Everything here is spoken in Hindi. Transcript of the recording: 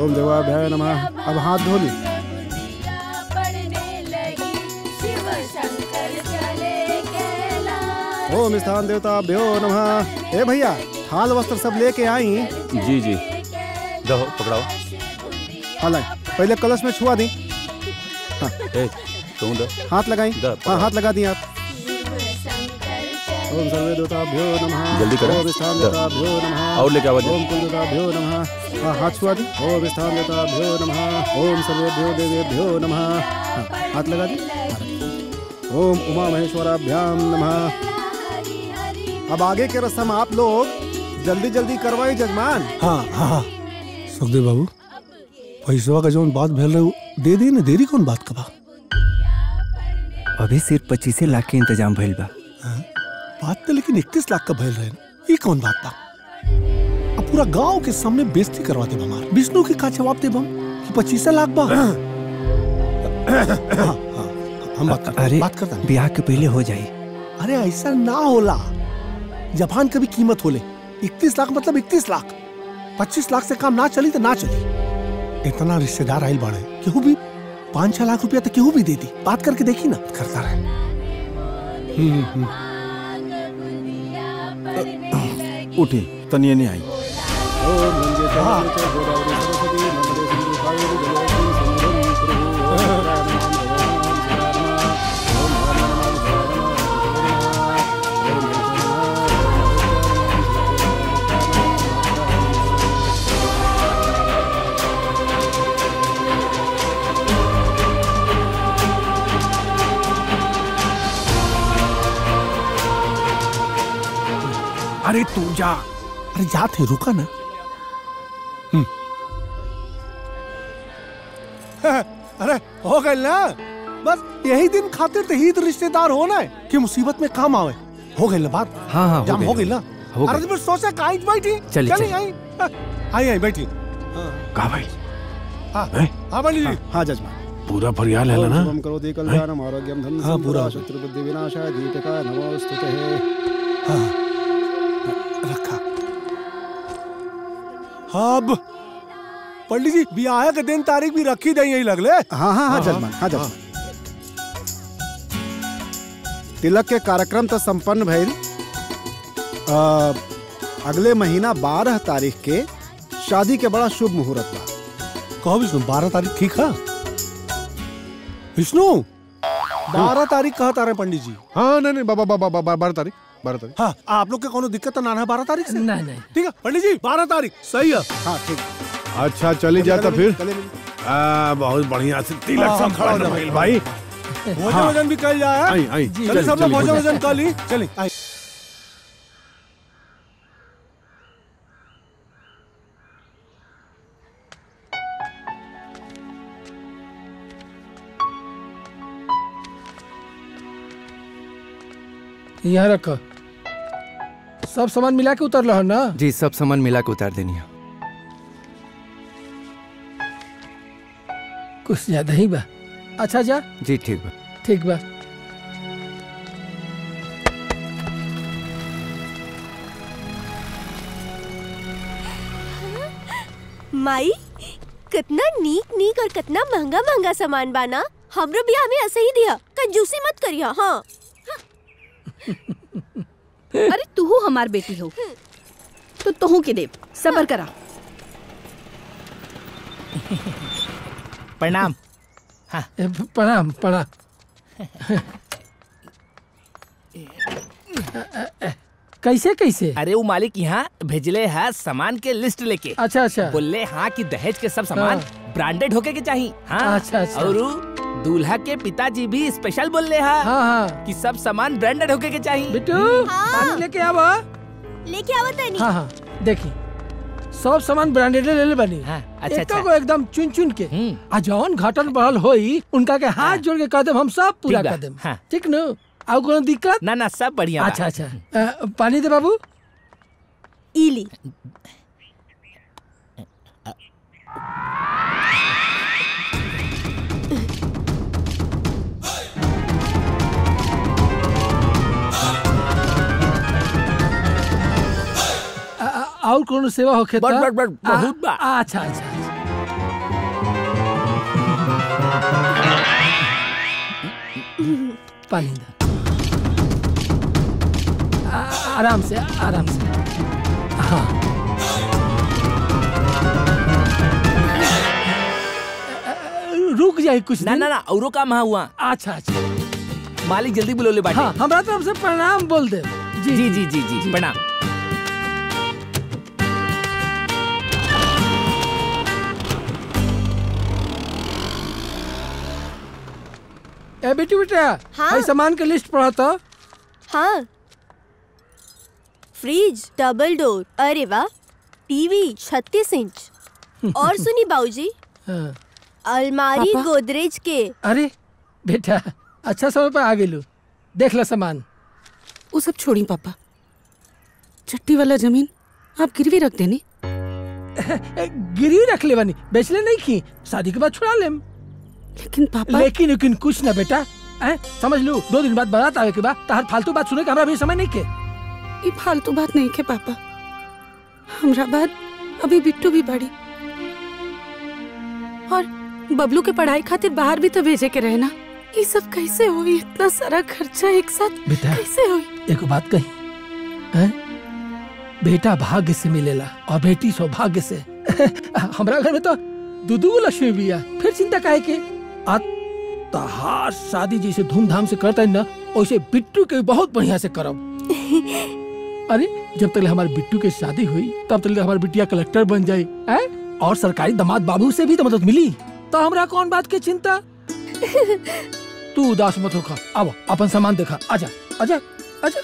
ओम देवाभ्याय नमः। अब हाथ धो ली। ओम स्थान देवता भ्यो नमः। ए भैया हाल वस्त्र सब लेके आई? जी जी। दहो पकड़ाओ। हाँ पहले कलश में छुआ दी। ए तुम दो। हाथ लगाई। हाँ हाथ लगा दी आप। ओम सर्वे देवताभ्यो नमः। जल्दी करो। ओम स्थान देवताभ्यो नमः और लेके आवाज़ ओम कुल देवताभ्यो नमः। हाँ हाथ छुआ दी ओम स्थान देवताभ्यो नमः। ओम सर्वेभ्यो देवेभ्यो नमः। हाँ, हाथ लगा दी। ओम उमा महेश्वराभ्याम नमः। अब आगे के रस्म आप लोग जल्दी जल्दी करवाई जजमान। हाँ हाँ हाँ। सुखदेव बाबू पैसवा का जो बात भेल रहे दे दी ना देरी कौन बात कबा? अभी सिर्फ़ पच्चीस लाख के इंतज़ाम भइल बा। बात तो लेकिन इकतीस लाख का भेल रहे ये कौन बात बा अब पूरा गाँव के सामने बेइज्जती करवा दे हमार विष्णु के का जवाब देब हम कि पच्चीस लाख बा। हाँ, हाँ, हम बात करते अरे बात करता ब्याह के पहले हो जाई अरे ऐसा ना होला। जबान का भी कीमत होले। इकतीस लाख मतलब इकतीस लाख। पच्चीस लाख से काम ना चली तो ना चली। इतना रिश्तेदार आयल बाड़े केहू भी? पाँच छह लाख रुपया तो केहू भी दे दी। बात करके देखी ना। करता रहे। हम्म, हम्म। उठी तनिए नहीं आई। अरे तू जा। अरे जा थे रुका ना। हम्म। अरे हो गए ना। बस यही दिन खातिर तो ही तो रिश्तेदार होना है कि मुसीबत में काम आवे। हो गई ना बात? हाँ हाँ जाम हो गई ना। हो अरे गई। तो सोचा कहाँ बैठी। चली, चली। आई। आई आई बैठी। कहा भाई? हाँ हाँ बनी जी। हाँ जजमान पूरा फरियाल है ना शुभम करोति कल्याणम आरोग्यम धन हाँ, पूरा। हो शत्रु बुद्धि विनाशाय दीपिका नमोस्तुते। हाँ। रखा। हाँ अब पंडित जी ब्याह के दिन तारीख भी रखी दई यही लगले। हाँ हाँ हाँ जजमान हाँ जजमान। तिलक के कार्यक्रम तो संपन्न भइल अगले महीना बारह तारीख के शादी के बड़ा शुभ मुहूर्त बा। कहो विष्णु बारह तारीख ठीक है? विष्णु! बारह तारीख कहा तारे पंडित जी। हाँ नहीं नहीं बाबा बाबा बाबा बारह तारीख। बारह तारीख। हाँ आप लोग के कोनो दिक्कत तो ना है बारह तारीख नहीं नहीं। ठीक है पंडित जी बारह तारीख सही है। हाँ ठीक। अच्छा चली जाता फिर। आ, बहुत बढ़िया से तिलक हाँ, सब खड़ा हाँ, हो भाई। भोजन वज़न भी कल जाए आई आई चलिए सब लोग भोजन। वज़न कर ली। चलिए आई। यहाँ रखो। सब सामान मिला के उतर रहा ना? जी सब सामान मिला के उतार देनी है। कुछ ज़्यादा ही बा। अच्छा जा। जी ठीक बा। ठीक बा। माई कितना नीक नीक और कितना महँगा महँगा सामान बाना हमरो भी हमें ऐसे ही दिया। कंजूसी मत करिया हाँ। अरे तू हमार बेटी हो। तो तुहू के देव सबर करा। प्रणाम। ए, प्रणाम प्रणाम। कैसे कैसे? अरे वो मालिक यहाँ भेजले है सामान के लिस्ट लेके। अच्छा अच्छा। बोले हाँ कि दहेज के सब सामान ब्रांडेड होके के चाहिए हाँ। अच्छा, अच्छा। और दूल्हा के पिताजी भी स्पेशल बोल रहे हैं हाँ हाँ। कि सब सामान ब्रांडेड होके के चाहिए बिट्टू हाँ। लेके आवा लेके आवा तनी हाँ हाँ देखी सब सामान ब्रांडेड ले ले बनी। हाँ, अच्छा, एको अच्छा। को एकदम चुन चुन के। हम्म। आ जौन घटन बढ़ल होई उनका के हाथ जोड़ के कह देम हम सब पूरा कर हाँ। ठीक न? आउ कोनो दिक्कत? ना ना सब बढ़िया अच्छा अच्छा। पानी दे बाबू। इली। और कौन सेवा होखे बट बट बट बहुत बा। अच्छा अच्छा, अच्छा। पानी दा आराम से आराम से। हाँ। रुक जाए कुछ ना ना ना औरो काम हाँ हुआ। अच्छा अच्छा। मालिक जल्दी बुलो ले बाटे। हाँ, हमरा तो हमसे प्रणाम बोल दे जी जी जी। जी, जी, जी, जी प्रणाम। ए बेटी बेटा हाँ? भाई सामान के लिस्ट पढ़ा तो हाँ। फ्रिज डबल डोर अरे वाह टीवी छत्तीस इंच। और सुनी बाबूजी हाँ। अलमारी गोदरेज के। अरे बेटा अच्छा समय पर आ गए देख लो सामान। वो सब छोड़ी पापा। चट्टी वाला ज़मीन आप गिरवी रख देनी। गिरवी रख ले बनी बेचले नहीं की शादी के बाद छुड़ा लेम। लेकिन पापा लेकिन लेकिन कुछ ना बेटा। हैं? समझ लू? दो दिन बाद बारात आवे के बाद तार फालतू बात सुने का हमरा भी समय नहीं के। ये फालतू बात नहीं के पापा। हमरा बाद अभी बिट्टू भी बड़ी। और बबलू के पढ़ाई खातिर बाहर भी तो भेजे के रहे ना। ये सब कैसे हुई? इतना सारा खर्चा एक साथ बेटा कैसे हुई? एक बात कही। हैं? बेटा भाग्य से मिलेला और बेटी सौभाग्य से। हमरा घर में तो दूधू लक्ष्मी भी है फिर चिंता काहे के? तहार शादी जैसे धूमधाम से करता है ना वैसे बिट्टू के बहुत बढ़िया से करब अरे जब तक हमारे बिट्टू की शादी हुई तब तक हमारे बिटिया कलेक्टर बन जाई हैं? और सरकारी दामाद बाबू से भी तो मदद मिली। तो हमरा कौन बात की चिंता? तू उदास मत होखा। अब अपन सामान देखा। आजा आजा आजा।